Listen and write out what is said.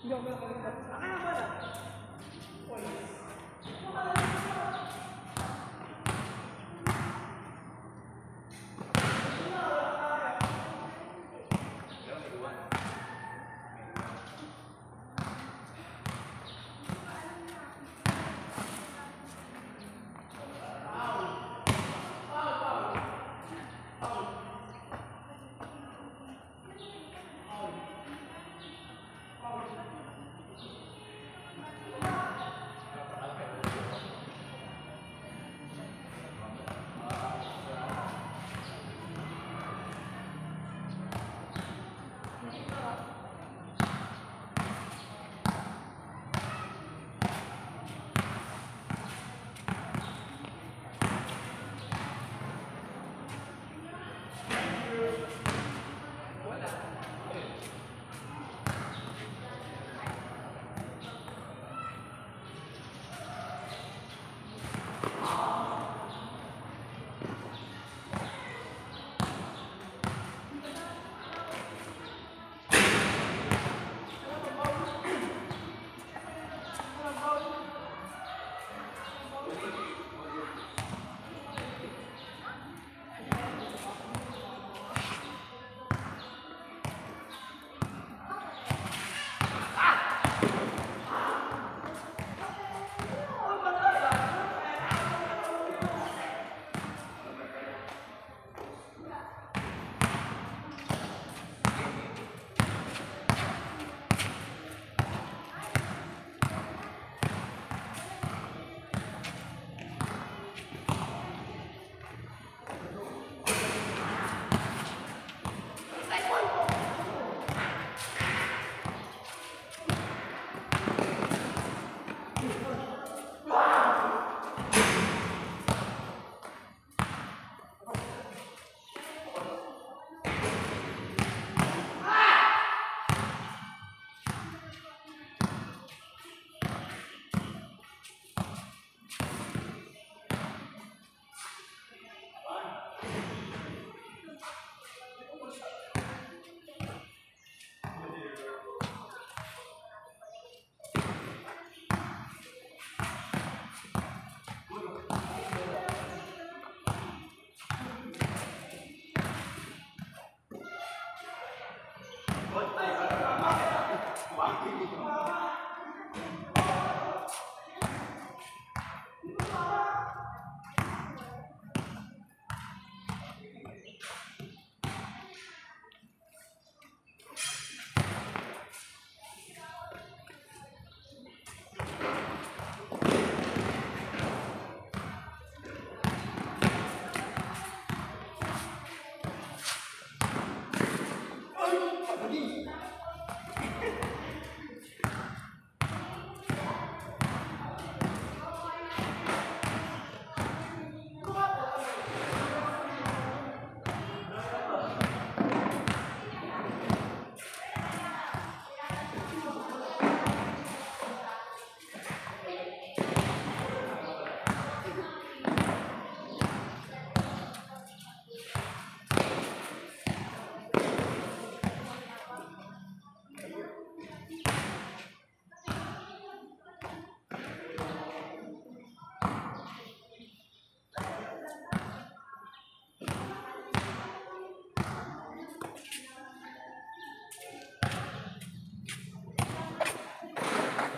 Hindi ako malaki ng tapos. Ano ba na? Oy. はい、はい、は、